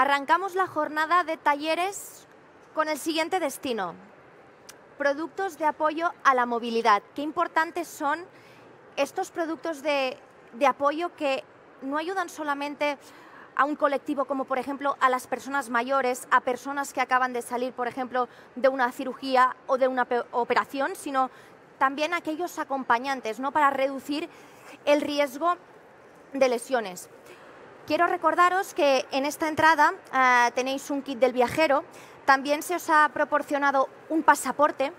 Arrancamos la jornada de talleres con el siguiente destino. Productos de apoyo a la movilidad. Qué importantes son estos productos de, apoyo que no ayudan solamente a un colectivo como por ejemplo a las personas mayores, a personas que acaban de salir por ejemplo de una cirugía o de una operación, sino también a aquellos acompañantes, ¿no? para reducir el riesgo de lesiones. Quiero recordaros que en esta entrada eh, tenéis un kit del viajero, también se os ha proporcionado un pasaporte.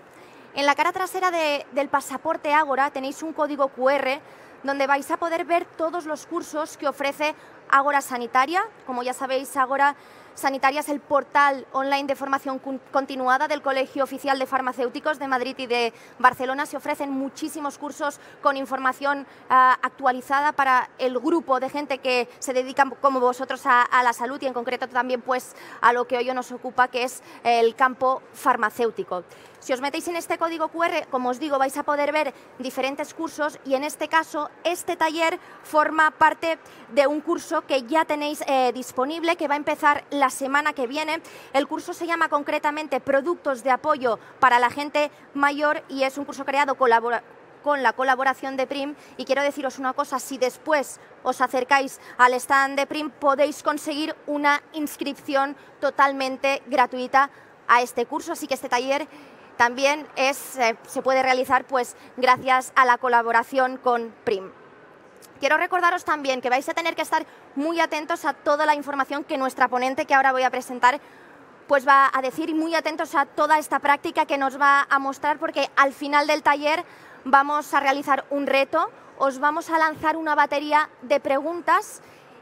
En la cara trasera del pasaporte Ágora tenéis un código QR donde vais a poder ver todos los cursos que ofrece Ágora Sanitaria. Como ya sabéis, Ágora Sanitaria es el portal online de formación continuada del Colegio Oficial de Farmacéuticos de Madrid y de Barcelona. Se ofrecen muchísimos cursos con información ah, actualizada para el grupo de gente que se dedica, como vosotros, a, la salud y en concreto también pues, a lo que hoy nos ocupa, que es el campo farmacéutico. Si os metéis en este código QR, como os digo, vais a poder ver diferentes cursos y en este caso este taller forma parte de un curso que ya tenéis eh, disponible, que va a empezar la semana que viene. El curso se llama concretamente Productos de Apoyo para la Gente Mayor y es un curso creado con la colaboración de PRIM y quiero deciros una cosa, si después os acercáis al stand de PRIM podéis conseguir una inscripción totalmente gratuita a este curso, así que este taller también eh, se puede realizar pues, gracias a la colaboración con PRIM. Quiero recordaros también que vais a tener que estar muy atentos a toda la información que nuestra ponente, que ahora voy a presentar, pues va a decir y muy atentos a toda esta práctica que nos va a mostrar porque al final del taller vamos a realizar un reto, os vamos a lanzar una batería de preguntas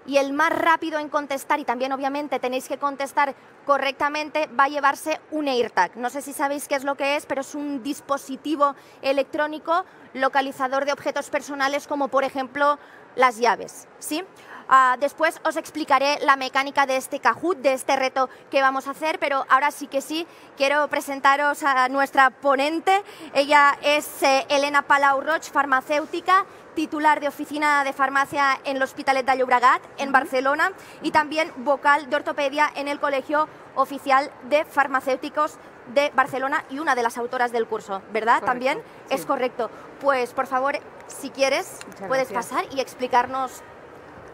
y el más rápido en contestar, y también obviamente tenéis que contestar correctamente, va a llevarse un AirTag. No sé si sabéis qué es lo que es, pero es un dispositivo electrónico localizador de objetos personales como por ejemplo las llaves. ¿sí? Ah, después os explicaré la mecánica de este Kahoot, de este reto que vamos a hacer, pero ahora sí que sí, quiero presentaros a nuestra ponente. Ella es eh, Elena Palau Roch, farmacéutica, titular de oficina de farmacia en el Hospitalet de Llobregat, en Barcelona, y también vocal de ortopedia en el Colegio Oficial de Farmacéuticos de Barcelona y una de las autoras del curso, ¿verdad? también es correcto. Pues por favor, si quieres, puedes pasar y explicarnos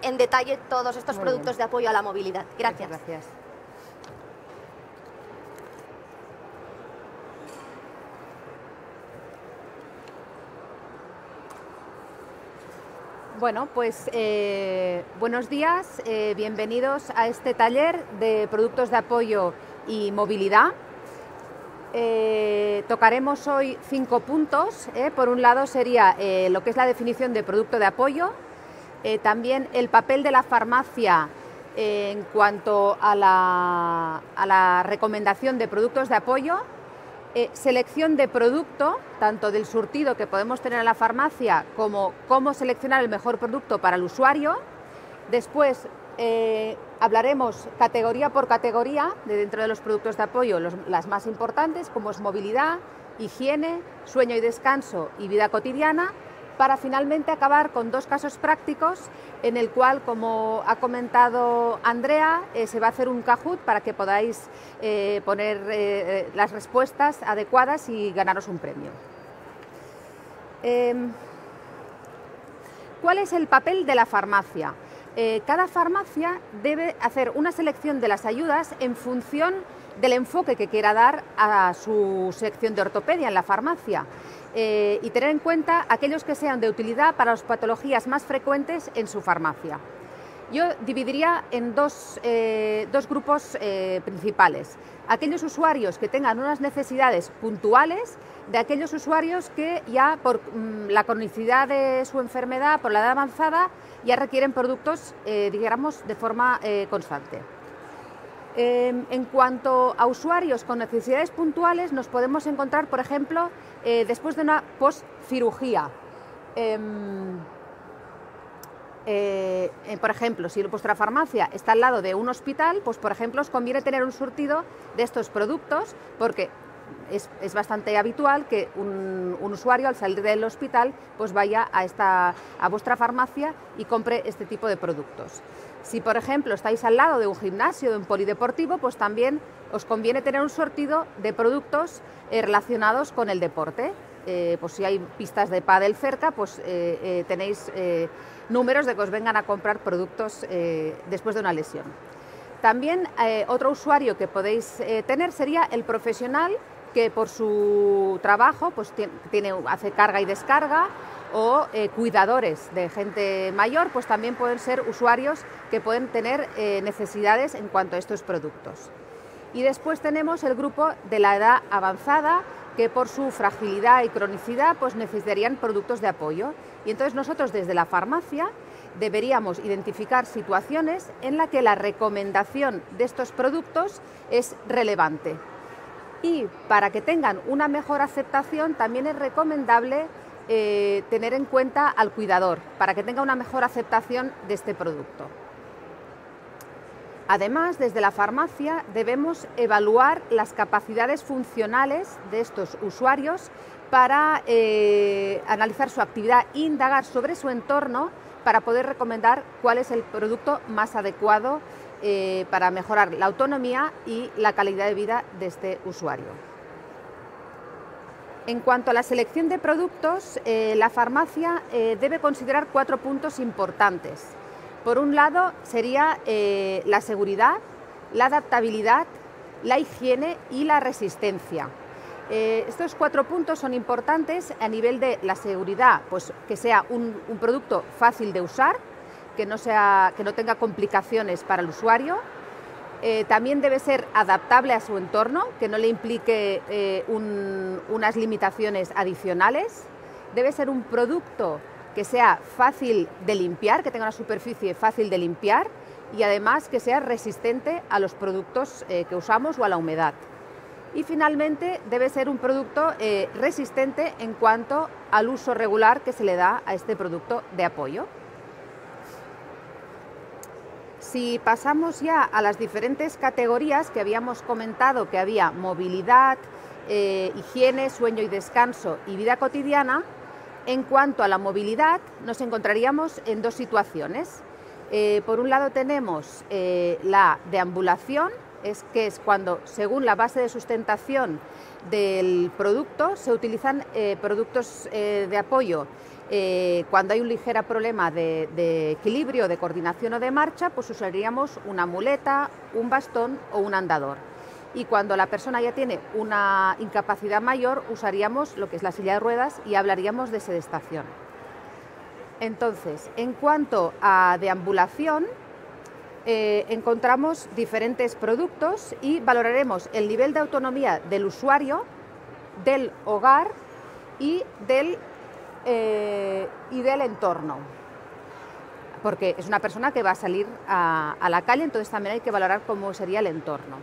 en detalle todos estos productos de apoyo a la movilidad. Gracias. gracias. Bueno, pues eh, buenos días, eh, bienvenidos a este taller de productos de apoyo y movilidad. Eh, tocaremos hoy cinco puntos. Por un lado sería lo que es la definición de producto de apoyo, también el papel de la farmacia en cuanto a la recomendación de productos de apoyo, eh, selección de producto, tanto del surtido que podemos tener en la farmacia como cómo seleccionar el mejor producto para el usuario. Después eh, hablaremos categoría por categoría de dentro de los productos de apoyo, las más importantes, como es movilidad, higiene, sueño y descanso y vida cotidiana para finalmente acabar con dos casos prácticos en el cual, como ha comentado Andrea, eh, se va a hacer un Kahoot para que podáis eh, poner eh, las respuestas adecuadas y ganaros un premio. Em, ¿Cuál es el papel de la farmacia? cada farmacia debe hacer una selección de las ayudas en función del enfoque que quiera dar a su sección de ortopedia en la farmacia. Eh, y tener en cuenta aquellos que sean de utilidad para las patologías más frecuentes en su farmacia. Yo dividiría en dos, eh, grupos eh, principales. Aquellos usuarios que tengan unas necesidades puntuales de aquellos usuarios que ya por mm, la cronicidad de su enfermedad, por la edad avanzada, ya requieren productos, digamos, de forma constante. Em, en cuanto a usuarios con necesidades puntuales, nos podemos encontrar, por ejemplo, eh, después de una postcirugía. Em, eh, eh, por ejemplo, si vuestra farmacia está al lado de un hospital, pues por ejemplo os conviene tener un surtido de estos productos porque es, bastante habitual que un, usuario al salir del hospital pues vaya a, esta, a vuestra farmacia y compre este tipo de productos. Si, por ejemplo, estáis al lado de un gimnasio, de un polideportivo, pues también os conviene tener un sortido de productos eh, relacionados con el deporte. Eh, pues si hay pistas de pádel cerca, pues eh, tenéis números de que os vengan a comprar productos después de una lesión. También otro usuario que podéis tener sería el profesional que por su trabajo pues, tiene, hace carga y descarga o eh, cuidadores de gente mayor, pues también pueden ser usuarios que pueden tener eh, necesidades en cuanto a estos productos. Y después tenemos el grupo de la edad avanzada, que por su fragilidad y cronicidad pues necesitarían productos de apoyo. Y entonces nosotros desde la farmacia deberíamos identificar situaciones en las que la recomendación de estos productos es relevante y para que tengan una mejor aceptación también es recomendable eh, tener en cuenta al cuidador, para que tenga una mejor aceptación de este producto. Además, desde la farmacia debemos evaluar las capacidades funcionales de estos usuarios para eh, analizar su actividad indagar sobre su entorno para poder recomendar cuál es el producto más adecuado eh, para mejorar la autonomía y la calidad de vida de este usuario. En cuanto a la selección de productos, eh, la farmacia eh, debe considerar cuatro puntos importantes. Por un lado sería la seguridad, la adaptabilidad, la higiene y la resistencia. estos cuatro puntos son importantes a nivel de la seguridad, pues que sea un producto fácil de usar, que no, sea, que no tenga complicaciones para el usuario. Eh, también debe ser adaptable a su entorno, que no le implique eh, unas limitaciones adicionales. Debe ser un producto que sea fácil de limpiar, que tenga una superficie fácil de limpiar y además que sea resistente a los productos eh, que usamos o a la humedad. Y finalmente debe ser un producto resistente en cuanto al uso regular que se le da a este producto de apoyo. Si pasamos ya a las diferentes categorías que habíamos comentado, que había movilidad, eh, higiene, sueño y descanso y vida cotidiana, en cuanto a la movilidad nos encontraríamos en dos situaciones. Eh, por un lado tenemos eh, la deambulación, es que es cuando, según la base de sustentación del producto, se utilizan productos de apoyo eh, cuando hay un ligero problema de, equilibrio, de coordinación o de marcha, pues usaríamos una muleta, un bastón o un andador. Y cuando la persona ya tiene una incapacidad mayor, usaríamos lo que es la silla de ruedas y hablaríamos de sedestación. Entonces, en cuanto a deambulación, eh, encontramos diferentes productos y valoraremos el nivel de autonomía del usuario, del hogar y del eh, y del entorno. Porque es una persona que va a salir a, la calle, entonces también hay que valorar cómo sería el entorno.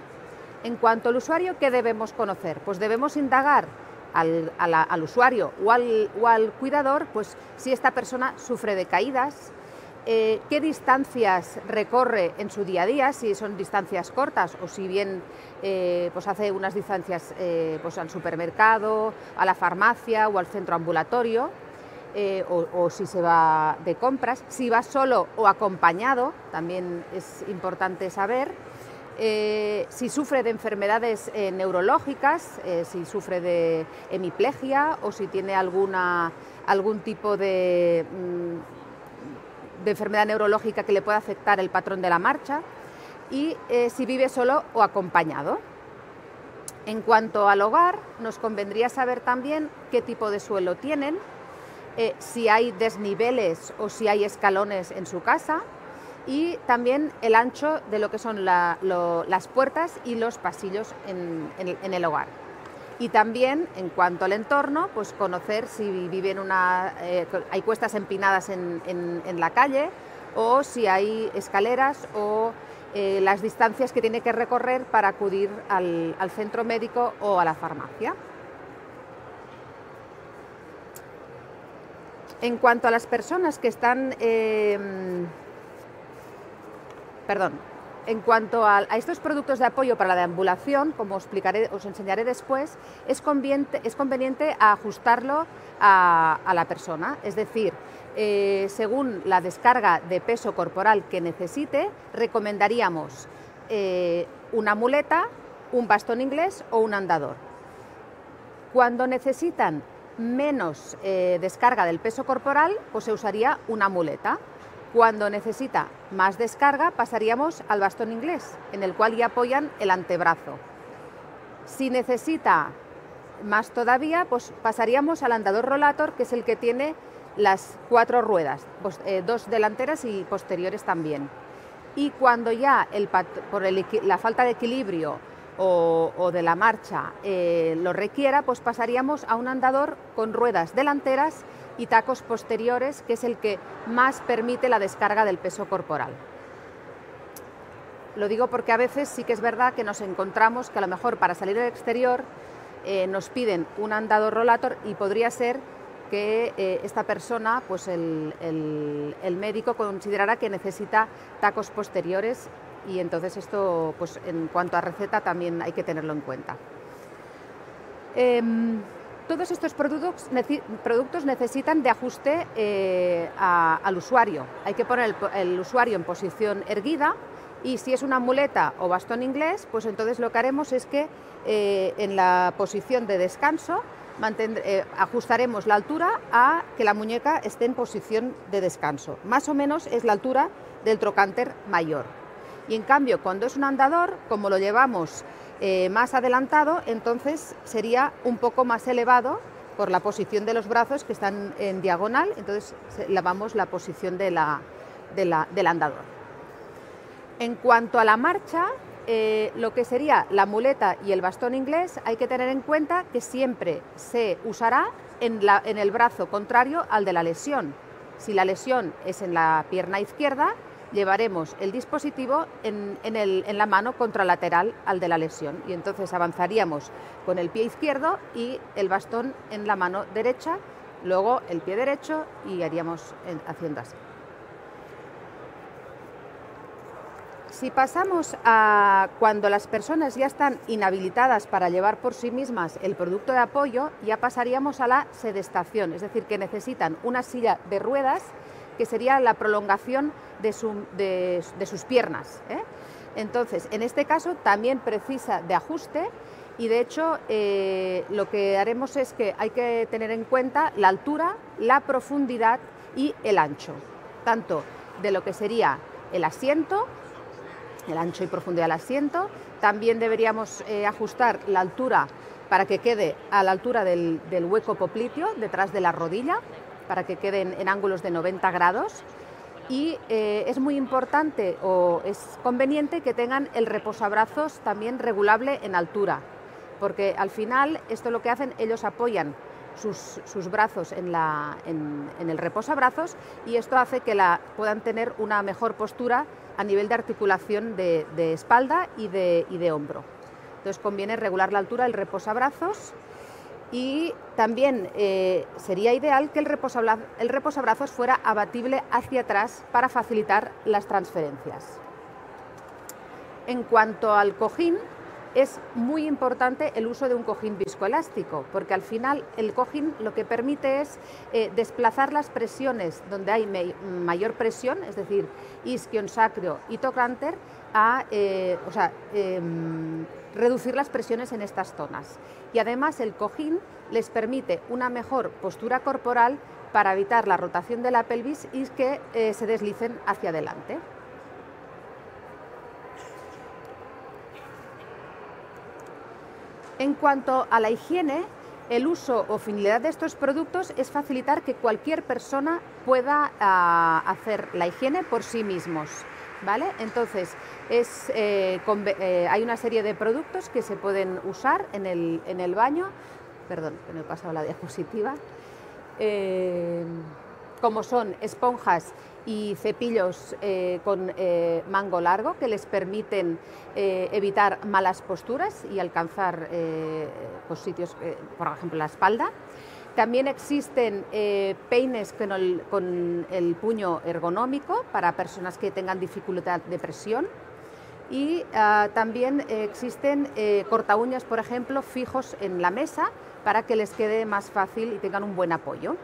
En cuanto al usuario, ¿qué debemos conocer? Pues debemos indagar al, usuario o al, o al, cuidador, pues si esta persona sufre de caídas, eh, qué distancias recorre en su día a día, si son distancias cortas o si bien eh, pues hace unas distancias pues al supermercado, a la farmacia o al centro ambulatorio. Eh, o, si se va de compras, si va solo o acompañado, también es importante saber. Eh, si sufre de enfermedades eh, neurológicas, si sufre de hemiplegia o si tiene alguna, algún tipo mm, de enfermedad neurológica que le pueda afectar el patrón de la marcha y si vive solo o acompañado. En cuanto al hogar, nos convendría saber también qué tipo de suelo tienen, eh, si hay desniveles o si hay escalones en su casa y también el ancho de lo que son las puertas y los pasillos en, el, hogar. Y también, en cuanto al entorno, pues conocer si viven una, eh, hay cuestas empinadas en, la calle o si hay escaleras o eh, las distancias que tiene que recorrer para acudir al centro médico o a la farmacia. En cuanto a las personas que están, em, perdón, En cuanto a, estos productos de apoyo para la deambulación, como os enseñaré después, es conveniente, ajustarlo a, la persona. Es decir, eh, según la descarga de peso corporal que necesite, recomendaríamos eh, una muleta, un bastón inglés o un andador. Cuando necesitan menos eh, descarga del peso corporal, pues se usaría una muleta. Cuando necesita más descarga, pasaríamos al bastón inglés, en el cual ya apoyan el antebrazo. Si necesita más todavía, pues pasaríamos al andador rollator, que es el que tiene las cuatro ruedas, pues, eh, dos delanteras y posteriores también. Y cuando ya por la falta de equilibrio o, de la marcha eh, lo requiera, pues pasaríamos a un andador con ruedas delanteras y tacos posteriores, que es el que más permite la descarga del peso corporal. Lo digo porque a veces sí que es verdad que nos encontramos que a lo mejor para salir al exterior eh, nos piden un andador rollator y podría ser que eh, esta persona, pues el, médico considerara que necesita tacos posteriores y entonces esto, pues en cuanto a receta, también hay que tenerlo en cuenta. Em, todos estos productos, necesitan de ajuste eh, al usuario. Hay que poner el, usuario en posición erguida y si es una muleta o bastón inglés, pues entonces lo que haremos es que eh, en la posición de descanso eh, ajustaremos la altura a que la muñeca esté en posición de descanso. Más o menos es la altura del trocánter mayor. Y en cambio, cuando es un andador, como lo llevamos eh, más adelantado, entonces sería un poco más elevado por la posición de los brazos que están en diagonal, entonces lavamos la posición del andador. En cuanto a la marcha, eh, lo que sería la muleta y el bastón inglés, hay que tener en cuenta que siempre se usará en el brazo contrario al de la lesión. Si la lesión es en la pierna izquierda, llevaremos el dispositivo en, la mano contralateral al de la lesión y entonces avanzaríamos con el pie izquierdo y el bastón en la mano derecha, luego el pie derecho y haríamos haciendo así. Si pasamos a cuando las personas ya están inhabilitadas para llevar por sí mismas el producto de apoyo, ya pasaríamos a la sedestación, es decir, que necesitan una silla de ruedas que sería la prolongación de, sus piernas. ¿eh? Entonces, en este caso también precisa de ajuste y de hecho eh, lo que haremos es que hay que tener en cuenta la altura, la profundidad y el ancho, tanto de lo que sería el asiento, el ancho y profundidad del asiento, también deberíamos eh, ajustar la altura para que quede a la altura del hueco popliteo, detrás de la rodilla, para que queden en ángulos de 90 grados y eh, es muy importante o es conveniente que tengan el reposabrazos también regulable en altura, porque al final esto lo que hacen, ellos apoyan sus, brazos en, el reposabrazos y esto hace que la, puedan tener una mejor postura a nivel de articulación de, espalda y de, y de hombro. Entonces conviene regular la altura del reposabrazos y también eh, sería ideal que el, reposabrazos fuera abatible hacia atrás para facilitar las transferencias. En cuanto al cojín, es muy importante el uso de un cojín viscoelástico, porque al final el cojín lo que permite es eh, desplazar las presiones donde hay mayor presión, es decir, isquion sacro y tocánter, a eh, em, reducir las presiones en estas zonas. Y además el cojín les permite una mejor postura corporal para evitar la rotación de la pelvis y que eh, se deslicen hacia adelante. En cuanto a la higiene, el uso o finalidad de estos productos es facilitar que cualquier persona pueda ah, hacer la higiene por sí mismos. ¿Vale? Entonces, es, eh, eh, hay una serie de productos que se pueden usar en el, en el baño. Perdón, que me he pasado la diapositiva. Eh, como son esponjas y cepillos con mango largo que les permiten evitar malas posturas y alcanzar pues, sitios, por ejemplo, la espalda. También existen peines con el, puño ergonómico para personas que tengan dificultad de presión. y ah, también existen eh, corta uñas, por ejemplo, fijos en la mesa para que les quede más fácil y tengan un buen apoyo.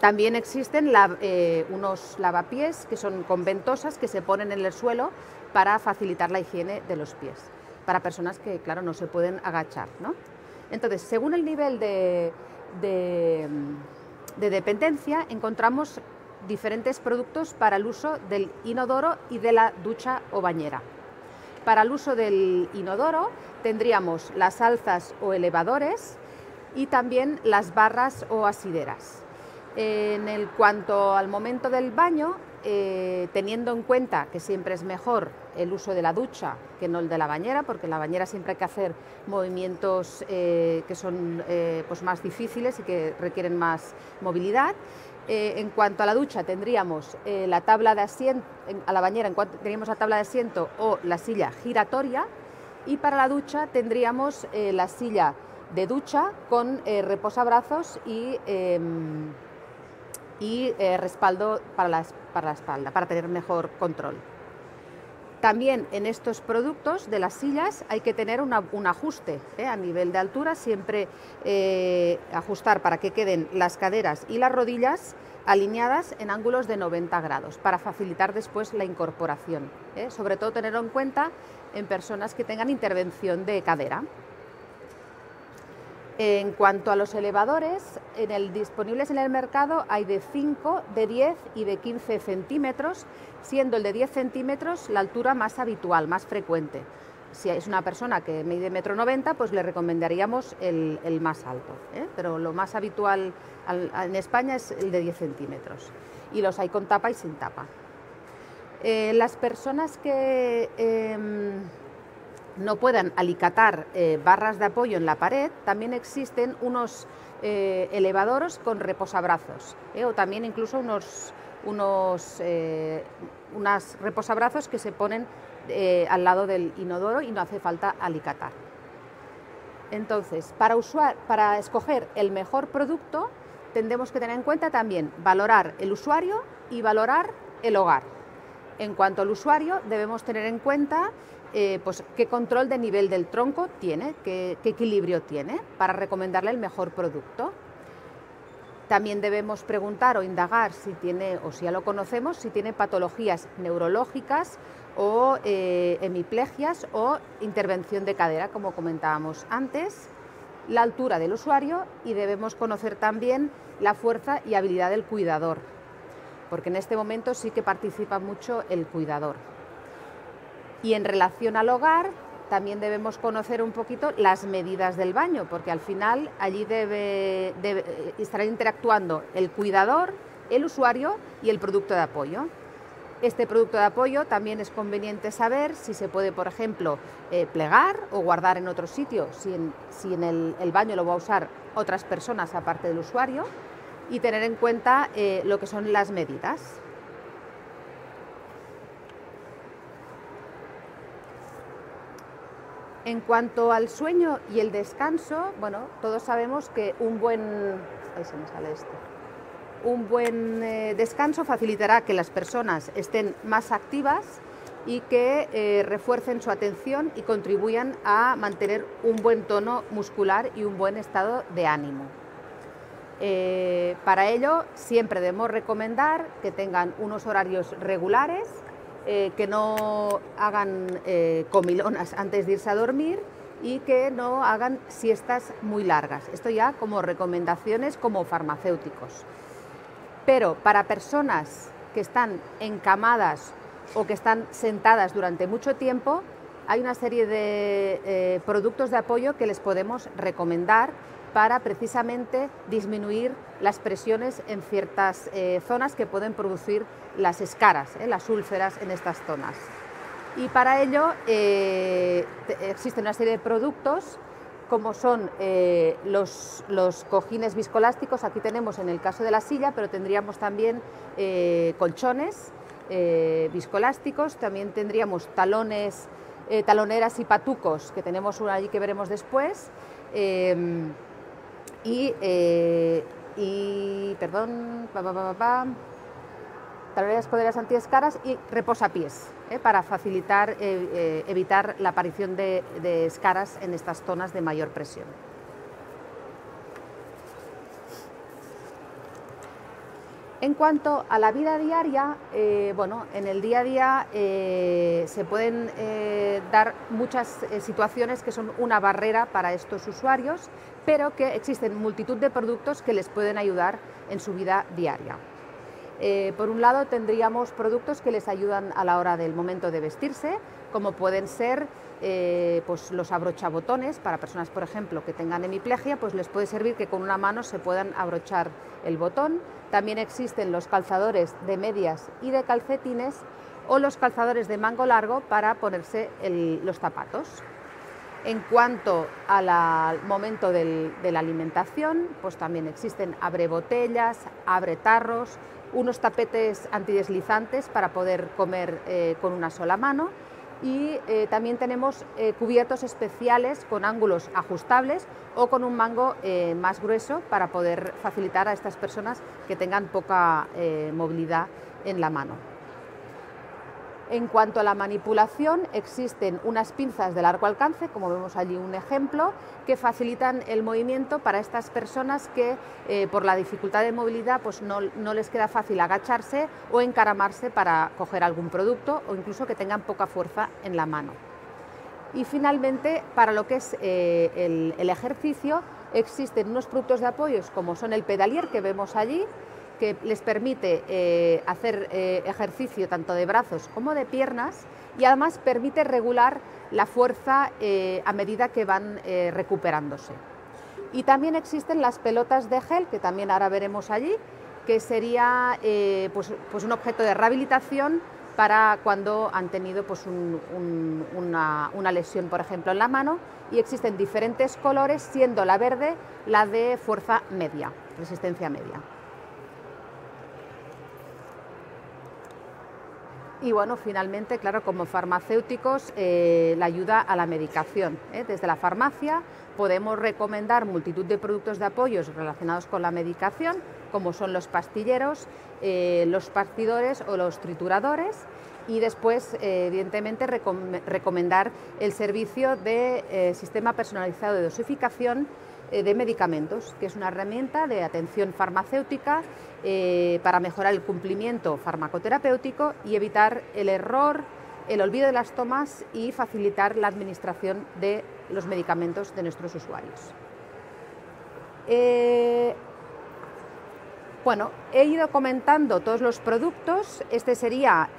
También existen eh, unos lavapiés que son con ventosas que se ponen en el suelo para facilitar la higiene de los pies, para personas que, claro, no se pueden agachar. Entonces, según el nivel de dependencia, encontramos diferentes productos para el uso del inodoro y de la ducha o bañera. Para el uso del inodoro tendríamos las alzas o elevadores y también las barras o asideras. En el cuanto al momento del baño, eh, teniendo en cuenta que siempre es mejor el uso de la ducha que no el de la bañera, porque en la bañera siempre hay que hacer movimientos eh, que son eh, pues más difíciles y que requieren más movilidad. En cuanto a la ducha, tendríamos la tabla de asiento, a la bañera en cuanto, tendríamos la tabla de asiento o la silla giratoria y para la ducha tendríamos la silla de ducha con reposabrazos y, y respaldo para la, para la espalda, para tener mejor control. También en estos productos de las sillas hay que tener un ajuste a nivel de altura, siempre ajustar para que queden las caderas y las rodillas alineadas en ángulos de 90 grados para facilitar después la incorporación. ¿eh? Sobre todo tenerlo en cuenta en personas que tengan intervención de cadera. En cuanto a los elevadores, en el, disponibles en el mercado hay de 5, de 10 y de 15 centímetros, siendo el de 10 centímetros la altura más habitual, más frecuente si es una persona que mide metro 90, pues le recomendaríamos el, más alto. ¿eh? Pero lo más habitual en España es el de 10 centímetros. Y los hay con tapa y sin tapa. Eh, las personas que em, no puedan alicatar eh, barras de apoyo en la pared, también existen unos elevadores con reposabrazos o también incluso unos, unos unas reposabrazos que se ponen eh, al lado del inodoro y no hace falta alicatar. Entonces, para, para escoger el mejor producto, tendremos que tener en cuenta también valorar el usuario y valorar el hogar. En cuanto al usuario, debemos tener en cuenta eh, pues, qué control de nivel del tronco tiene, qué, equilibrio tiene, para recomendarle el mejor producto. También debemos preguntar o indagar si tiene, o si ya lo conocemos, si tiene patologías neurológicas o eh, hemiplegias o intervención de cadera, como comentábamos antes, la altura del usuario y debemos conocer también la fuerza y habilidad del cuidador, porque en este momento sí que participa mucho el cuidador. Y en relación al hogar, también debemos conocer un poquito las medidas del baño, porque al final allí debe, debe estar interactuando el cuidador, el usuario y el producto de apoyo. Este producto de apoyo también es conveniente saber si se puede, por ejemplo, eh, plegar o guardar en otro sitio, si en, el, baño lo va a usar otras personas aparte del usuario, y tener en cuenta eh, lo que son las medidas. En cuanto al sueño y el descanso, bueno, todos sabemos que un buen... Se me sale esto un buen eh, descanso facilitará que las personas estén más activas y que eh, refuercen su atención y contribuyan a mantener un buen tono muscular y un buen estado de ánimo. Eh, para ello, siempre debemos recomendar que tengan unos horarios regulares, que no hagan comilonas antes de irse a dormir y que no hagan siestas muy largas. Esto ya como recomendaciones como farmacéuticos. Pero para personas que están encamadas o que están sentadas durante mucho tiempo, hay una serie de eh, productos de apoyo que les podemos recomendar para precisamente disminuir las presiones en ciertas eh, zonas que pueden producir las escaras, eh, las úlceras en estas zonas. Y para ello existe una serie de productos como son eh, los, cojines viscolásticos, aquí tenemos en el caso de la silla, pero tendríamos también eh, colchones eh, viscolásticos, también tendríamos talones, taloneras y patucos, que tenemos una allí que veremos después, y, perdón, tablillas coderas antiescaras y reposapiés, ¿eh? para facilitar, eh, eh, evitar la aparición de escaras en estas zonas de mayor presión. En cuanto a la vida diaria, eh, bueno, en el día a día eh, se pueden eh, dar muchas situaciones que son una barrera para estos usuarios, pero que existen multitud de productos que les pueden ayudar en su vida diaria. por un lado, tendríamos productos que les ayudan a la hora del momento de vestirse, como pueden ser pues los abrochabotones para personas, por ejemplo, que tengan hemiplegia, pues les puede servir que con una mano se puedan abrochar el botón también existen los calzadores de medias y de calcetines o los calzadores de mango largo para ponerse los zapatos. En cuanto al momento de la alimentación, pues también existen abre botellas, abre tarros, unos tapetes antideslizantes para poder comer eh, con una sola mano y eh, también tenemos eh, cubiertos especiales con ángulos ajustables o con un mango eh, más grueso para poder facilitar a estas personas que tengan poca movilidad en la mano. En cuanto a la manipulación, existen unas pinzas de largo alcance, como vemos allí un ejemplo, que facilitan el movimiento para estas personas que eh, por la dificultad de movilidad pues no, les queda fácil agacharse o encaramarse para coger algún producto o incluso que tengan poca fuerza en la mano. Y finalmente, para lo que es eh, el, el ejercicio, existen unos productos de apoyos como son el pedalier que vemos allí, que les permite eh, hacer eh, ejercicio tanto de brazos como de piernas y además permite regular la fuerza eh, a medida que van recuperándose. Y también existen las pelotas de gel, que también ahora veremos allí, que sería pues, pues, un objeto de rehabilitación para cuando han tenido pues, una, una lesión, por ejemplo, en la mano, y existen diferentes colores, siendo la verde la de fuerza media, resistencia media. Y bueno, finalmente, claro, como farmacéuticos, eh, la ayuda a la medicación. ¿eh? Desde la farmacia podemos recomendar multitud de productos de apoyo relacionados con la medicación, como son los pastilleros, eh, los partidores o los trituradores. Y después, evidentemente, recomendar el servicio de sistema personalizado de dosificación de medicamentos, que es una herramienta de atención farmacéutica eh, para mejorar el cumplimiento farmacoterapéutico y evitar el error, el olvido de las tomas y facilitar la administración de los medicamentos de nuestros usuarios. Eh, bueno, he ido comentando todos los productos. Este sería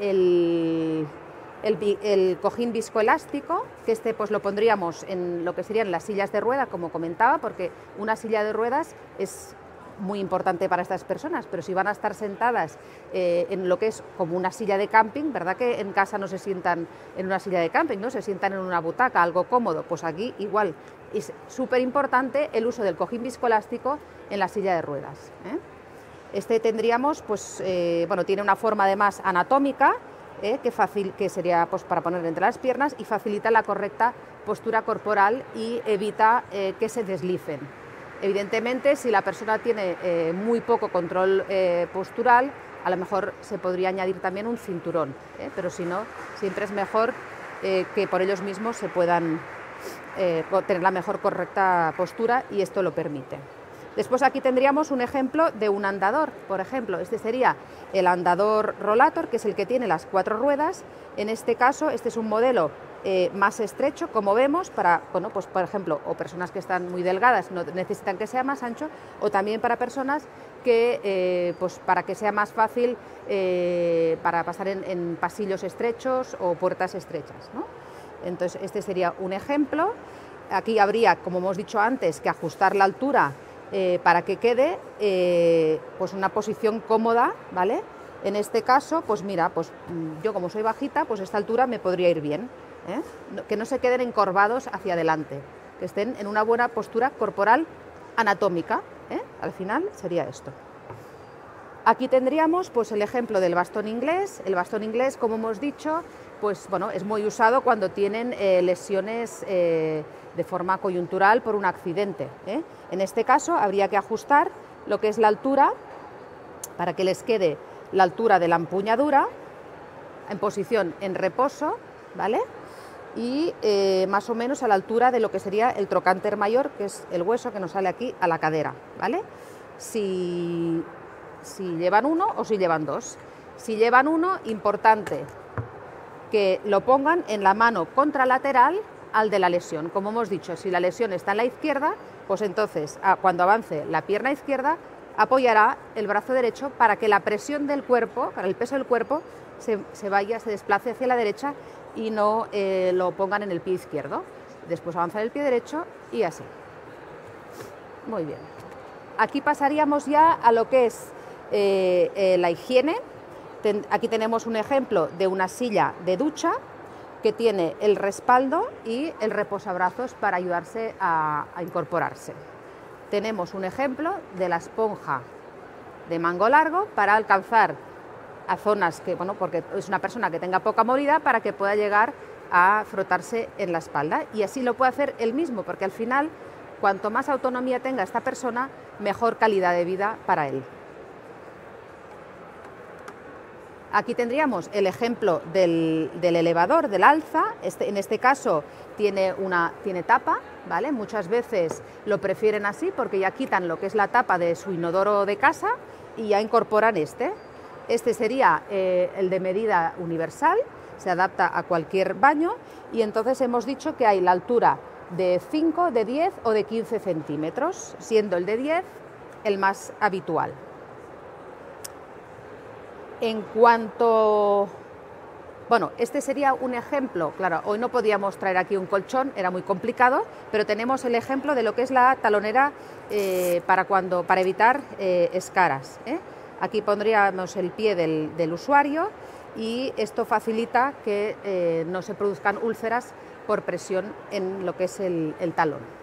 el, el, cojín viscoelástico, que este pues lo pondríamos en lo que serían las sillas de rueda, como comentaba, porque una silla de ruedas es muy importante para estas personas, pero si van a estar sentadas eh, en lo que es como una silla de camping, ¿verdad que en casa no se sientan en una silla de camping, no se sientan en una butaca, algo cómodo? Pues aquí igual es súper importante el uso del cojín viscoelástico en la silla de ruedas. ¿eh? Este tendríamos, pues, eh, bueno, tiene una forma además anatómica, ¿eh? que, fácil, que sería pues, para poner entre las piernas y facilita la correcta postura corporal y evita eh, que se deslicen. Evidentemente, si la persona tiene eh, muy poco control postural, a lo mejor se podría añadir también un cinturón, pero si no, siempre es mejor que por ellos mismos se puedan tener la mejor correcta postura y esto lo permite. Después aquí tendríamos un ejemplo de un andador, por ejemplo, este sería el andador rollator, que es el que tiene las cuatro ruedas. En este caso, este es un modelo eh, más estrecho, como vemos, para, bueno, pues por ejemplo, o personas que están muy delgadas no necesitan que sea más ancho, o también para personas que, eh, pues para que sea más fácil eh, para pasar en, pasillos estrechos o puertas estrechas. Entonces, este sería un ejemplo. Aquí habría, como hemos dicho antes, que ajustar la altura eh, para que quede eh, pues una posición cómoda, ¿vale? En este caso, pues mira, pues mm, yo como soy bajita, pues esta altura me podría ir bien, ¿eh? que no se queden encorvados hacia adelante, que estén en una buena postura corporal anatómica, al final sería esto. Aquí tendríamos pues el ejemplo del bastón inglés. El bastón inglés, como hemos dicho, pues bueno, es muy usado cuando tienen lesiones de forma coyuntural por un accidente. ¿eh? En este caso habría que ajustar lo que es la altura para que les quede la altura de la empuñadura en posición en reposo, ¿vale? Y eh, más o menos a la altura de lo que sería el trocánter mayor, que es el hueso que nos sale aquí a la cadera, ¿vale? Si llevan uno o si llevan dos. Si llevan uno, importante que lo pongan en la mano contralateral al de la lesión. Como hemos dicho, si la lesión está en la izquierda, pues entonces cuando avance la pierna izquierda, apoyará el brazo derecho para que la presión del cuerpo, para el peso del cuerpo, se, vaya, se desplace hacia la derecha y no eh, lo pongan en el pie izquierdo. Después avanzar el pie derecho y así. Muy bien. Aquí pasaríamos ya a lo que es eh, eh, la higiene. Aquí tenemos un ejemplo de una silla de ducha que tiene el respaldo y el reposabrazos para ayudarse a, incorporarse. Tenemos un ejemplo de la esponja de mango largo para alcanzar a zonas que, bueno, porque es una persona que tenga poca movilidad para que pueda llegar a frotarse en la espalda. Y así lo puede hacer él mismo, porque al final, cuanto más autonomía tenga esta persona, mejor calidad de vida para él. Aquí tendríamos el ejemplo del, elevador, del alza, este, en este caso tiene, una, tiene tapa, ¿vale? Muchas veces lo prefieren así porque ya quitan lo que es la tapa de su inodoro de casa y ya incorporan este. Este sería eh, el de medida universal, se adapta a cualquier baño y entonces hemos dicho que hay la altura de 5, de 10 o de 15 centímetros, siendo el de 10 el más habitual. En cuanto... Bueno, este sería un ejemplo, claro, hoy no podíamos traer aquí un colchón, era muy complicado, pero tenemos el ejemplo de lo que es la talonera eh, para, cuando, para evitar eh, escaras. ¿eh? Aquí pondríamos el pie del, usuario y esto facilita que no se produzcan úlceras por presión en lo que es el talón.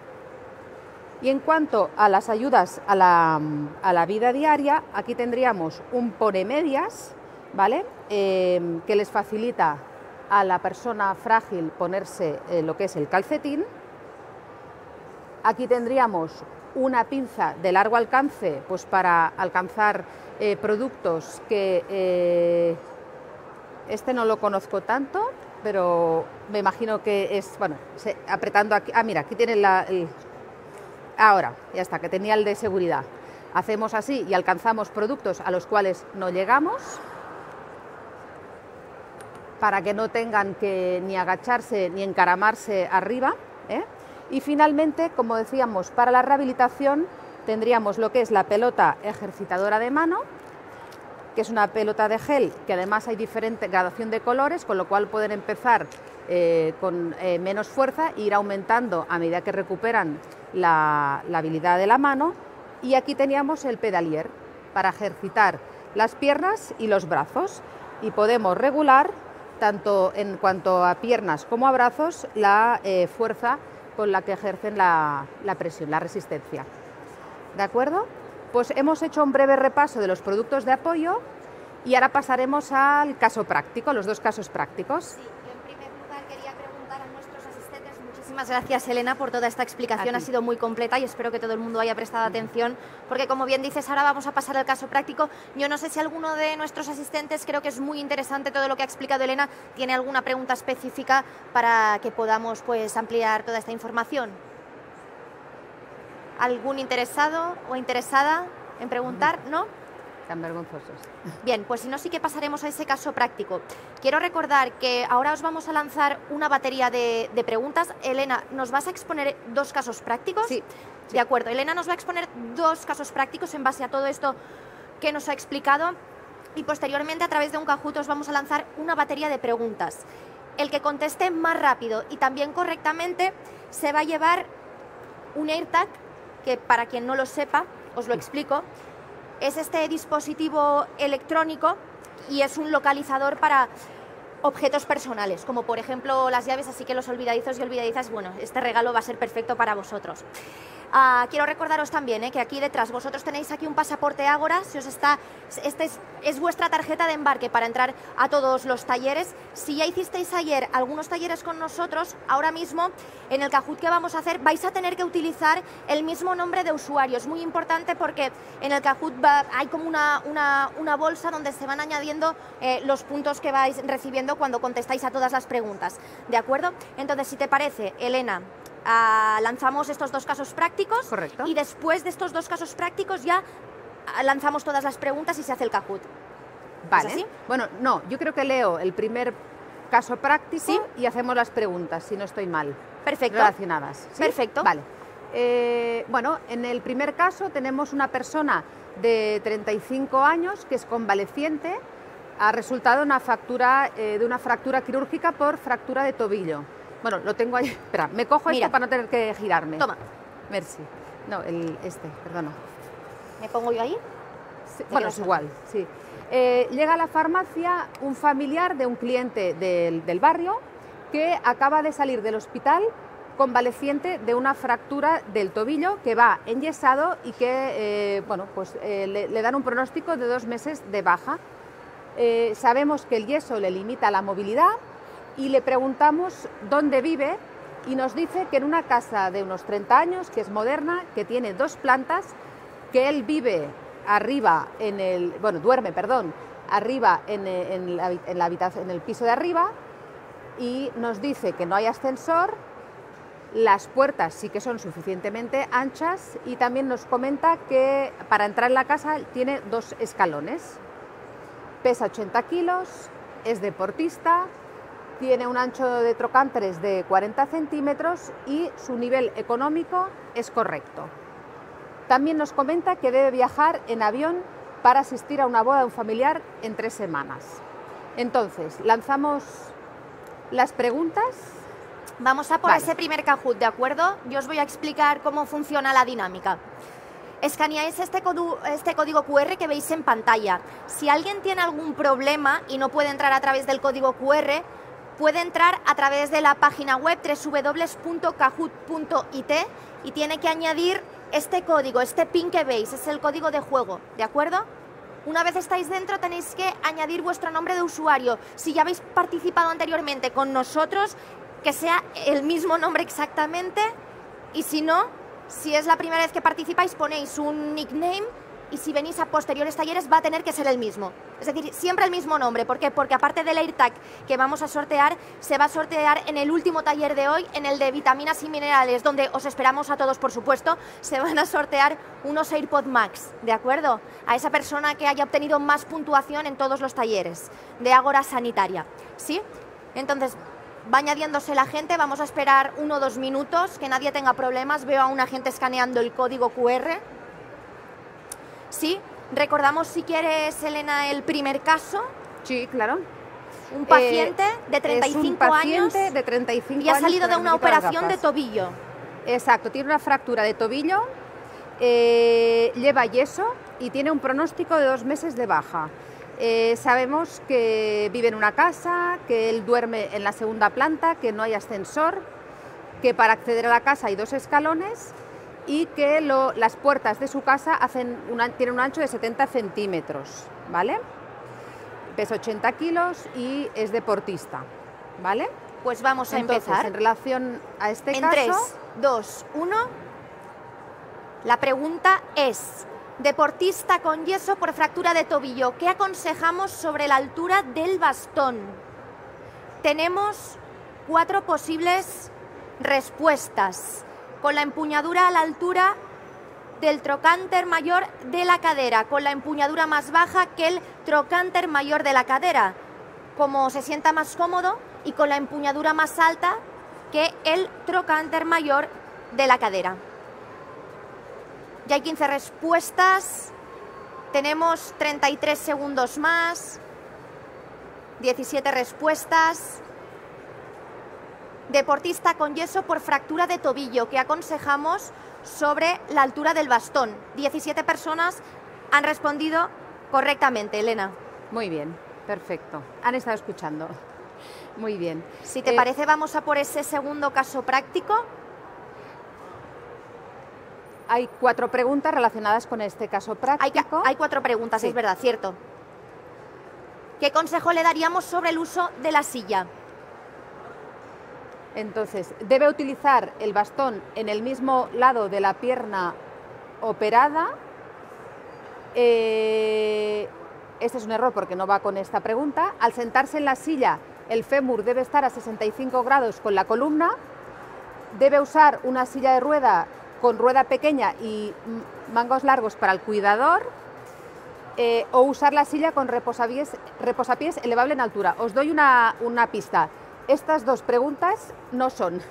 Y en cuanto a las ayudas a la, vida diaria, aquí tendríamos un pone medias, ¿vale? Em, que les facilita a la persona frágil ponerse eh, lo que es el calcetín. Aquí tendríamos una pinza de largo alcance, pues para alcanzar eh, productos que eh, este no lo conozco tanto, pero me imagino que es, bueno, apretando aquí, ah, mira, aquí tiene la, Ahora, ya está, que tenía el de seguridad. Hacemos así y alcanzamos productos a los cuales no llegamos para que no tengan que ni agacharse ni encaramarse arriba. ¿eh? Y finalmente, como decíamos, para la rehabilitación tendríamos lo que es la pelota ejercitadora de mano, que es una pelota de gel que además hay diferente gradación de colores, con lo cual pueden empezar eh, con eh, menos fuerza e ir aumentando a medida que recuperan la, habilidad de la mano y aquí teníamos el pedalier para ejercitar las piernas y los brazos y podemos regular tanto en cuanto a piernas como a brazos la eh, fuerza con la que ejercen la, la presión, la resistencia. ¿De acuerdo? Pues hemos hecho un breve repaso de los productos de apoyo y ahora pasaremos al caso práctico, los dos casos prácticos. Muchísimas gracias, Elena, por toda esta explicación. Ha sido muy completa y espero que todo el mundo haya prestado atención, porque como bien dices, ahora vamos a pasar al caso práctico. Yo no sé si alguno de nuestros asistentes, creo que es muy interesante todo lo que ha explicado Elena, tiene alguna pregunta específica para que podamos pues, ampliar toda esta información. ¿Algún interesado o interesada en preguntar? ¿No? vergonzosos. Bien, pues si no, sí que pasaremos a ese caso práctico. Quiero recordar que ahora os vamos a lanzar una batería de, preguntas. Elena, ¿nos vas a exponer dos casos prácticos? Sí. De acuerdo, Elena nos va a exponer dos casos prácticos en base a todo esto que nos ha explicado y posteriormente a través de un Kahoot os vamos a lanzar una batería de preguntas. El que conteste más rápido y también correctamente se va a llevar un AirTag, que para quien no lo sepa, os lo explico, es este dispositivo electrónico y es un localizador para objetos personales, como por ejemplo las llaves, así que los olvidadizos y olvidadizas, bueno, este regalo va a ser perfecto para vosotros. Ah, quiero recordaros también eh, que aquí detrás vosotros tenéis aquí un pasaporte Ágora, si os está, este es, vuestra tarjeta de embarque para entrar a todos los talleres. Si ya hicisteis ayer algunos talleres con nosotros, ahora mismo en el Kahoot que vamos a hacer vais a tener que utilizar el mismo nombre de usuario. Es muy importante porque en el Kahoot hay como una, una, bolsa donde se van añadiendo eh, los puntos que vais recibiendo cuando contestáis a todas las preguntas. ¿De acuerdo? Entonces, si te parece, Elena, Lanzamos estos dos casos prácticos Correcto. y después de estos dos casos prácticos ya ah, lanzamos todas las preguntas y se hace el Kahoot. Vale. Bueno, no, yo creo que leo el primer caso práctico y hacemos las preguntas, si no estoy mal. Perfecto. Relacionadas. Perfecto. Vale. Eh, bueno, en el primer caso tenemos una persona de 35 años que es convaleciente, ha resultado una fractura, eh, de una fractura quirúrgica por fractura de tobillo. Bueno, lo tengo ahí. Espera, me cojo esto para no tener que girarme. Toma. Merci. No, el, este, perdona. ¿Me pongo yo ahí? bueno, es igual, sí. Eh, llega a la farmacia un familiar de un cliente del, barrio que acaba de salir del hospital convaleciente de una fractura del tobillo que va enyesado y que eh, bueno, pues, eh, le, dan un pronóstico de dos meses de baja. sabemos que el yeso le limita la movilidad, y le preguntamos dónde vive y nos dice que en una casa de unos 30 años, que es moderna, que tiene dos plantas, que él vive arriba en el, bueno, duerme, perdón, arriba en, en, la, habitación, en el piso de arriba y nos dice que no hay ascensor, las puertas sí que son suficientemente anchas y también nos comenta que para entrar en la casa tiene dos escalones. Pesa 80 kilos, es deportista, tiene un ancho de trocánteres de 40 centímetros y su nivel económico es correcto. También nos comenta que debe viajar en avión para asistir a una boda de un familiar en tres semanas. Entonces, lanzamos las preguntas. Vamos a por ese primer Kahoot, ¿de acuerdo? Yo os voy a explicar cómo funciona la dinámica. Escaneáis este, este código QR que veis en pantalla. Si alguien tiene algún problema y no puede entrar a través del código QR, puede entrar a través de la página web www.kahoot.it y tiene que añadir este código, este pin que veis, es el código de juego, ¿de acuerdo? Una vez estáis dentro tenéis que añadir vuestro nombre de usuario. Si ya habéis participado anteriormente con nosotros, que sea el mismo nombre exactamente. Y si no, si es la primera vez que participáis, ponéis un nickname y si venís a posteriores talleres va a tener que ser el mismo. Es decir, siempre el mismo nombre. ¿Por qué? Porque aparte del AirTag que vamos a sortear, se va a sortear en el último taller de hoy, en el de vitaminas y minerales, donde os esperamos a todos, por supuesto, se van a sortear unos AirPod Max, ¿de acuerdo? A esa persona que haya obtenido más puntuación en todos los talleres de Ágora Sanitaria. ¿Sí? Entonces, va añadiéndose la gente, vamos a esperar uno o dos minutos, que nadie tenga problemas. Veo a una gente escaneando el código QR. ¿Sí? Recordamos, si quieres, Elena, el primer caso. Sí, claro. Un paciente de 35 un paciente años de 35 y ha salido de una operación de tobillo. Exacto, tiene una fractura de tobillo, eh, lleva yeso y tiene un pronóstico de dos meses de baja. Eh, sabemos que vive en una casa, que él duerme en la segunda planta, que no hay ascensor, que para acceder a la casa hay dos escalones y que las puertas de su casa hacen tienen un ancho de 70 centímetros, ¿vale? Pesa 80 kilos y es deportista, ¿vale? Pues vamos a empezar. En relación a este en caso... 3, 2, 1... La pregunta es, deportista con yeso por fractura de tobillo, ¿qué aconsejamos sobre la altura del bastón? Tenemos cuatro posibles respuestas con la empuñadura a la altura del trocánter mayor de la cadera, con la empuñadura más baja que el trocánter mayor de la cadera, como se sienta más cómodo, y con la empuñadura más alta que el trocánter mayor de la cadera. Ya hay 15 respuestas, tenemos 33 segundos más, 17 respuestas deportista con yeso por fractura de tobillo, que aconsejamos sobre la altura del bastón. 17 personas han respondido correctamente, Elena. Muy bien, perfecto. Han estado escuchando. Muy bien. Si te Eh, parece, vamos a por ese segundo caso práctico. Hay cuatro preguntas relacionadas con este caso Hay, práctico. hay cuatro preguntas, Sí. es verdad, cierto. ¿Qué consejo le daríamos sobre el uso de la silla? Entonces, debe utilizar el bastón en el mismo lado de la pierna operada. Eh, este es un error porque no va con esta pregunta. Al sentarse en la silla, el fémur debe estar a 65 grados con la columna. Debe usar una silla de rueda con rueda pequeña y mangos largos para el cuidador. eh, o usar la silla con reposapiés, reposapiés elevable en altura. Os doy una, una pista. Estas dos preguntas no son,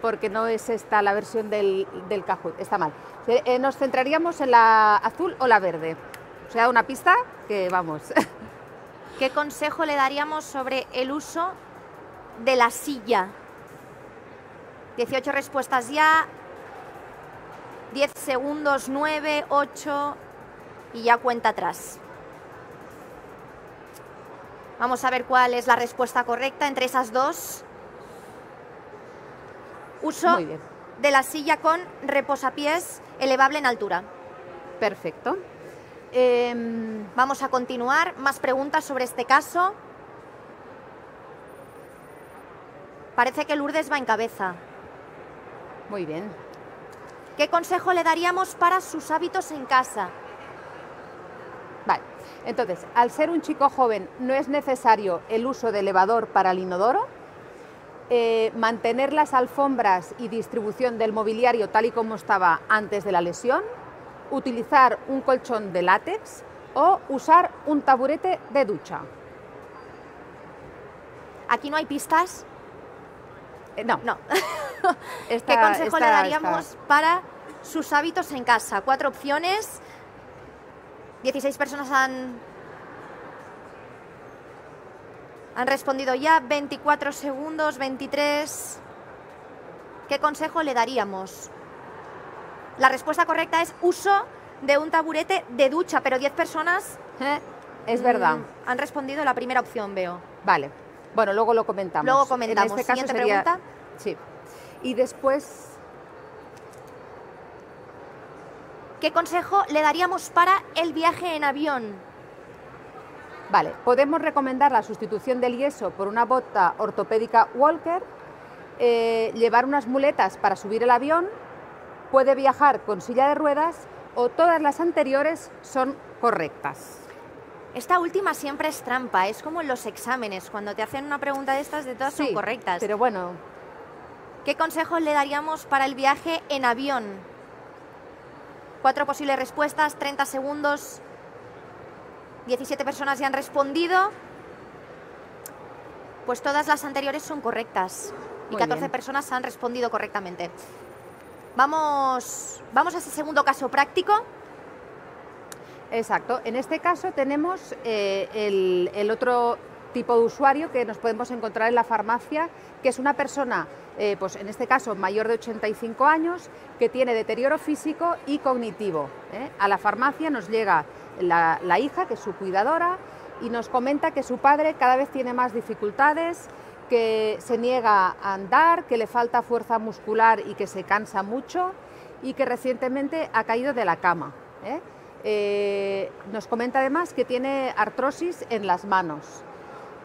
porque no es esta la versión del, del Kahoot, está mal. Eh, eh, nos centraríamos en la azul o la verde. Os he dado una pista que vamos. ¿Qué consejo le daríamos sobre el uso de la silla? 18 respuestas ya. 10 segundos, 9, 8 y ya cuenta atrás. Vamos a ver cuál es la respuesta correcta entre esas dos. Uso Muy bien, de la silla con reposapiés elevable en altura. perfecto. Em, Vamos a continuar. Más preguntas sobre este caso. Parece que Lourdes va en cabeza. muy bien. ¿Qué consejo le daríamos para sus hábitos en casa? Entonces, al ser un chico joven, no es necesario el uso de elevador para el inodoro. Eh, mantener las alfombras y distribución del mobiliario tal y como estaba antes de la lesión. Utilizar un colchón de látex o usar un taburete de ducha. Aquí no hay pistas. Eh, no, No. esta- ¿Qué consejo le daríamos esta- para sus hábitos en casa? Cuatro opciones. 16 personas han, han respondido ya. 24 segundos, 23. ¿Qué consejo le daríamos? La respuesta correcta es uso de un taburete de ducha, pero 10 personas Eh, Es verdad. mm, han respondido la primera opción, veo. Vale. Bueno, luego lo comentamos. Luego comentamos. En este caso Siguiente sería- pregunta. Sí. Y después, ¿Qué consejo le daríamos para el viaje en avión? vale, podemos recomendar la sustitución del yeso por una bota ortopédica Walker, eh, llevar unas muletas para subir el avión, puede viajar con silla de ruedas o todas las anteriores son correctas. Esta última siempre es trampa, es como en los exámenes, cuando te hacen una pregunta de estas, de todas Sí, son correctas. Pero bueno, ¿Qué consejos le daríamos para el viaje en avión? Cuatro posibles respuestas, 30 segundos. 17 personas ya han respondido. Pues todas las anteriores son correctas. Y Muy 14 bien. personas han respondido correctamente. Vamos, vamos a ese segundo caso práctico. Exacto. En este caso tenemos eh, el, el otro tipo de usuario que nos podemos encontrar en la farmacia, que es una persona, eh, pues en este caso mayor de 85 años, que tiene deterioro físico y cognitivo. ¿eh? A la farmacia nos llega la, hija, que es su cuidadora, y nos comenta que su padre cada vez tiene más dificultades, que se niega a andar, que le falta fuerza muscular y que se cansa mucho y que recientemente ha caído de la cama. Eh, nos comenta además que tiene artrosis en las manos.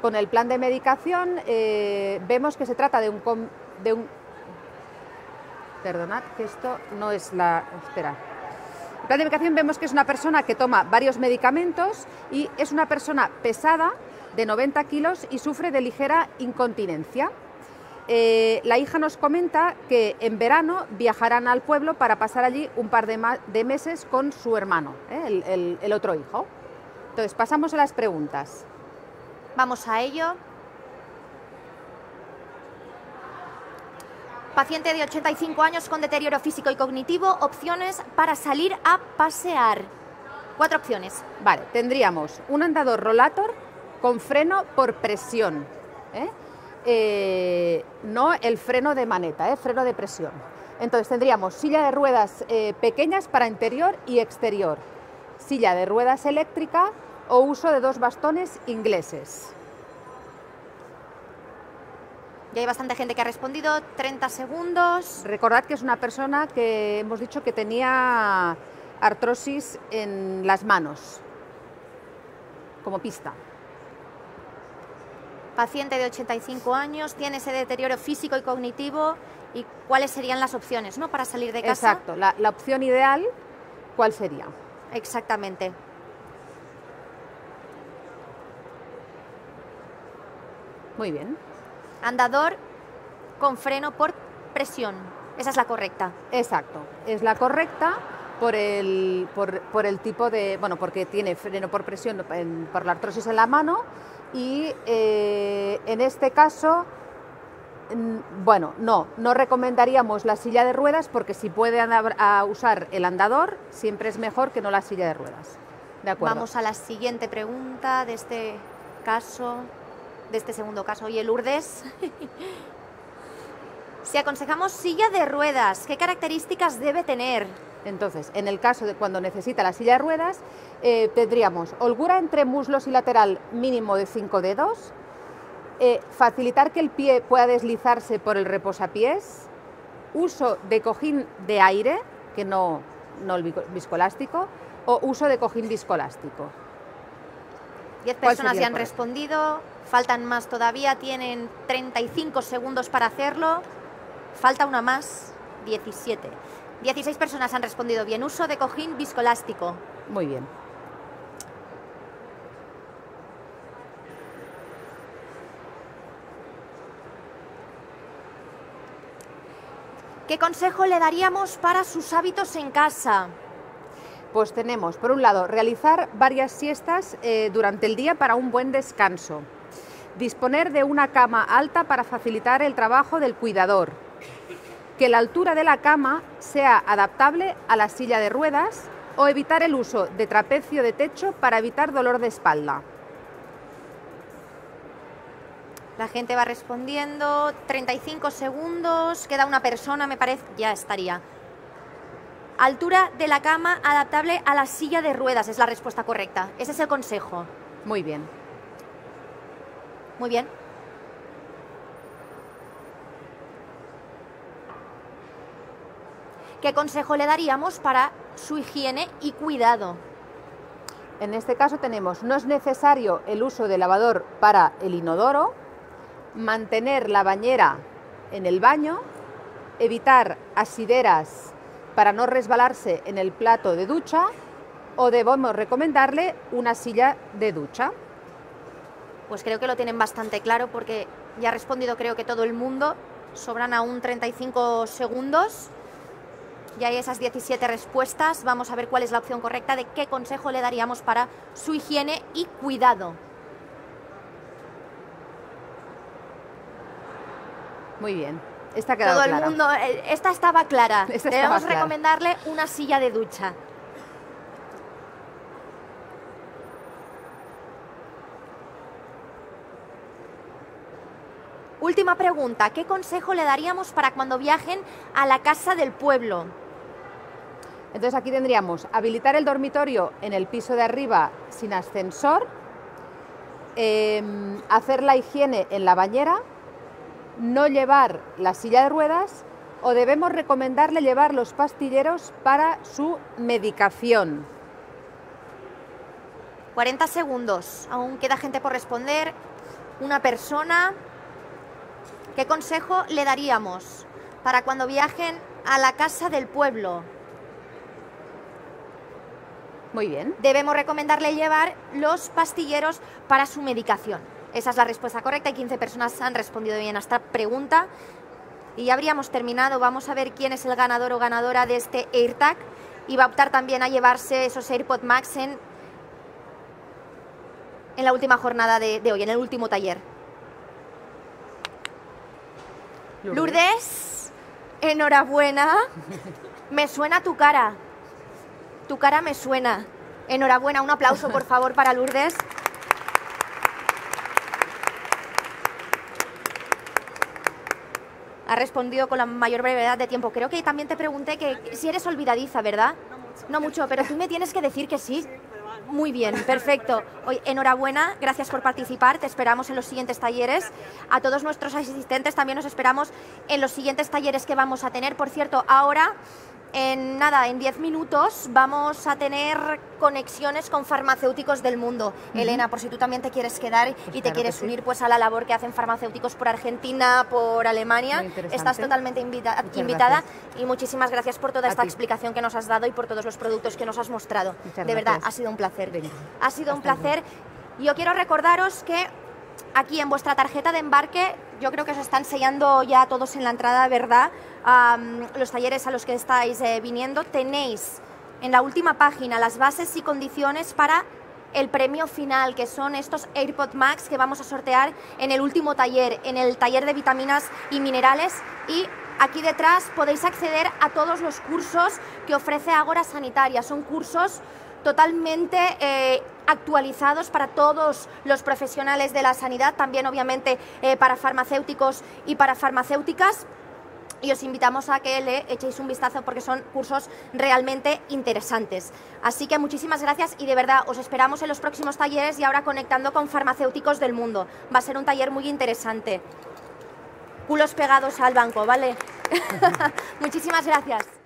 Con el plan de medicación eh, vemos que se trata de un. Perdonad, que esto no es la... Espera. El plan de medicación vemos que es una persona que toma varios medicamentos y es una persona pesada de 90 kilos y sufre de ligera incontinencia. Eh, la hija nos comenta que en verano viajarán al pueblo para pasar allí un par de, meses con su hermano, ¿eh? el- el otro hijo. Entonces, pasamos a las preguntas. Vamos a ello. Paciente de 85 años con deterioro físico y cognitivo, opciones para salir a pasear. Cuatro opciones. Vale, tendríamos un andador rollator con freno por presión. ¿eh? Eh, no el freno de maneta, ¿eh? freno de presión. Entonces tendríamos silla de ruedas pequeñas para interior y exterior, silla de ruedas eléctrica o uso de dos bastones ingleses. Ya hay bastante gente que ha respondido. 30 segundos. Recordad que es una persona que hemos dicho que tenía artrosis en las manos, como pista. Paciente de 85 años, tiene ese deterioro físico y cognitivo. ¿Y cuáles serían las opciones ¿no? para salir de casa? Exacto, la, la opción ideal, ¿cuál sería? Exactamente. Muy bien. Andador con freno por presión. Esa es la correcta. Exacto, es la correcta por el, por, por el tipo de, bueno, porque tiene freno por presión en- por la artrosis en la mano y eh, en este caso, mm, bueno, no, no recomendaríamos la silla de ruedas porque si puede andar- a usar el andador, siempre es mejor que no la silla de ruedas. De acuerdo. Vamos a la siguiente pregunta de este caso, de este segundo caso. Oye, Lourdes, si aconsejamos silla de ruedas, ¿qué características debe tener? Entonces, en el caso de cuando necesita la silla de ruedas, eh, tendríamos holgura entre muslos y lateral mínimo de 5 dedos, eh, facilitar que el pie pueda deslizarse por el reposapiés, uso de cojín de aire, que no, no el viscoelástico, o uso de cojín viscoelástico. 10 ¿Cuál personas ya el han respondido, faltan más todavía, tienen 35 segundos para hacerlo, falta una más, 17. 16 personas han respondido bien, uso de cojín viscoelástico. Muy bien. ¿Qué consejo le daríamos para sus hábitos en casa? Pues tenemos, por un lado, realizar varias siestas eh, durante el día para un buen descanso. Disponer de una cama alta para facilitar el trabajo del cuidador. Que la altura de la cama sea adaptable a la silla de ruedas o evitar el uso de trapecio de techo para evitar dolor de espalda. La gente va respondiendo, 35 segundos, queda una persona, me parece, ya estaría. Altura de la cama adaptable a la silla de ruedas es la respuesta correcta. Ese es el consejo. Muy bien. Muy bien. ¿Qué consejo le daríamos para su higiene y cuidado? En este caso tenemos, no es necesario el uso de lavador para el inodoro, mantener la bañera en el baño, evitar asideras para no resbalarse en el plato de ducha o debemos recomendarle una silla de ducha. Pues creo que lo tienen bastante claro porque ya ha respondido creo que todo el mundo. Sobran aún 35 segundos. Ya hay esas 17 respuestas. Vamos a ver cuál es la opción correcta de qué consejo le daríamos para su higiene y cuidado. Muy bien. Esta ha quedado Todo el clara. mundo, eh, esta estaba clara. Esta estaba Debemos clara. recomendarle una silla de ducha. Última pregunta, ¿qué consejo le daríamos para cuando viajen a la casa del pueblo? Entonces aquí tendríamos habilitar el dormitorio en el piso de arriba sin ascensor, em, hacer la higiene en la bañera, no llevar la silla de ruedas o debemos recomendarle llevar los pastilleros para su medicación. 40 segundos, aún queda gente por responder. Una persona. ¿Qué consejo le daríamos para cuando viajen a la casa del pueblo? Muy bien. Debemos recomendarle llevar los pastilleros para su medicación. Esa es la respuesta correcta y 15 personas han respondido bien a esta pregunta. Y ya habríamos terminado. Vamos a ver quién es el ganador o ganadora de este AirTag. Y va a optar también a llevarse esos AirPod Max en, en la última jornada de, de hoy, en el último taller. Lourdes, enhorabuena. Me suena tu cara. Tu cara me suena. Enhorabuena, un aplauso por favor para Lourdes. Ha respondido con la mayor brevedad de tiempo. Creo que también te pregunté que si eres olvidadiza, ¿verdad? No mucho, pero tú me tienes que decir que sí. Muy bien, perfecto. Hoy, enhorabuena, gracias por participar. Te esperamos en los siguientes talleres. A todos nuestros asistentes también nos esperamos en los siguientes talleres que vamos a tener. Por cierto, ahora en nada, en 10 minutos vamos a tener conexiones con farmacéuticos del mundo. Elena, por si tú también te quieres quedar Pues y te claro quieres sí. unir pues a la labor que hacen farmacéuticos por Argentina, por Alemania, estás totalmente invita- Muchas invitada gracias. y muchísimas gracias por toda A esta ti. explicación que nos has dado y por todos los productos que nos has mostrado. Muchas de verdad, ha sido un placer. Venga. Ha sido un Hasta placer. Yo quiero recordaros que aquí en vuestra tarjeta de embarque, yo creo que os están sellando ya todos en la entrada, ¿verdad? Los talleres a los que estáis eh, viniendo, tenéis en la última página las bases y condiciones para el premio final, que son estos AirPod Max que vamos a sortear en el último taller, en el taller de vitaminas y minerales. Y aquí detrás podéis acceder a todos los cursos que ofrece Ágora Sanitaria. Son cursos totalmente eh, actualizados para todos los profesionales de la sanidad, también obviamente eh, para farmacéuticos y para farmacéuticas y os invitamos a que le echéis un vistazo porque son cursos realmente interesantes. Así que muchísimas gracias y de verdad os esperamos en los próximos talleres y ahora conectando con farmacéuticos del mundo. Va a ser un taller muy interesante. Culos pegados al banco, ¿vale? muchísimas gracias.